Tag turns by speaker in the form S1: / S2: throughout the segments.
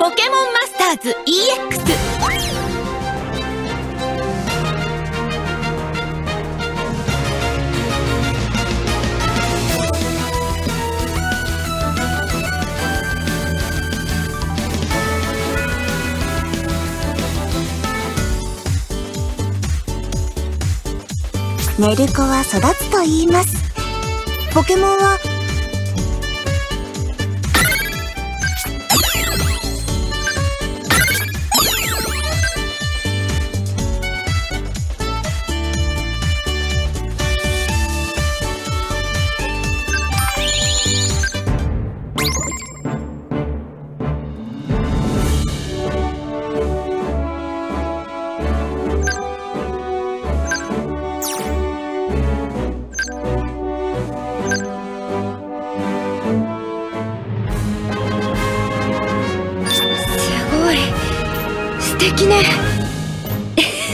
S1: ポケモンマスターズ EX
S2: 寝る子は育つと言います。ポケモンは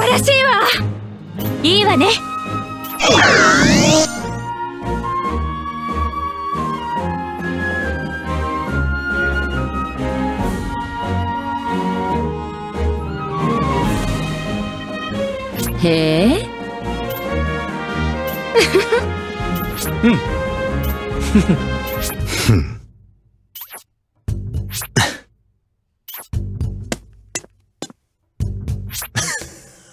S1: 晴らしいわ。いいわね。へえ。
S2: よ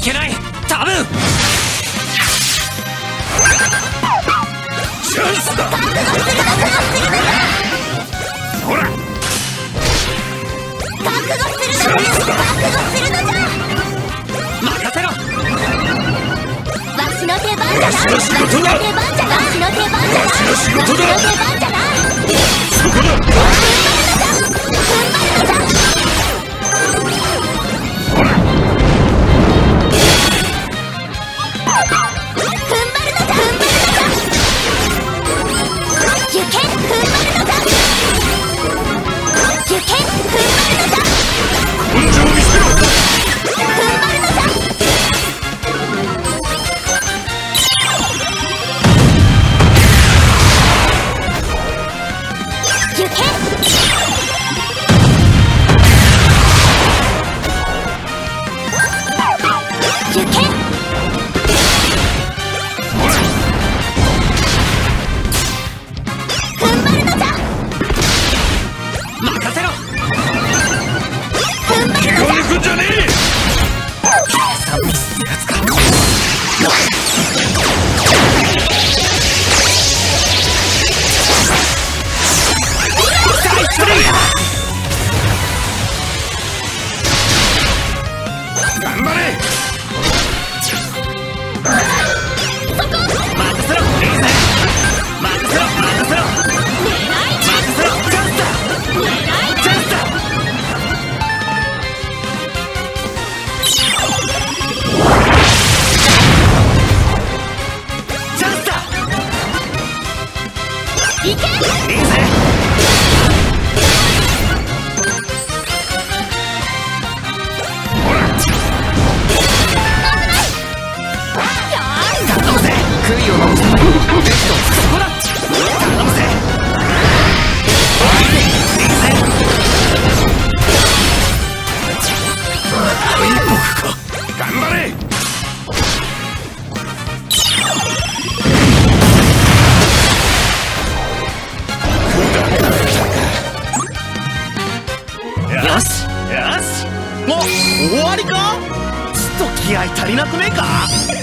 S3: 負けない。多分。チャンスだ。ほら。
S2: 覚悟する
S3: チャンスだ
S2: 覚悟するのじゃ
S3: 任せろ。
S2: わしの出番じゃな
S3: わしの仕事だ。
S2: わしの出番じゃなわしの出番じゃな
S3: わしの仕事だ。
S2: わしの出番じゃな
S3: そ
S4: 悔いを残せ足りなくねえか？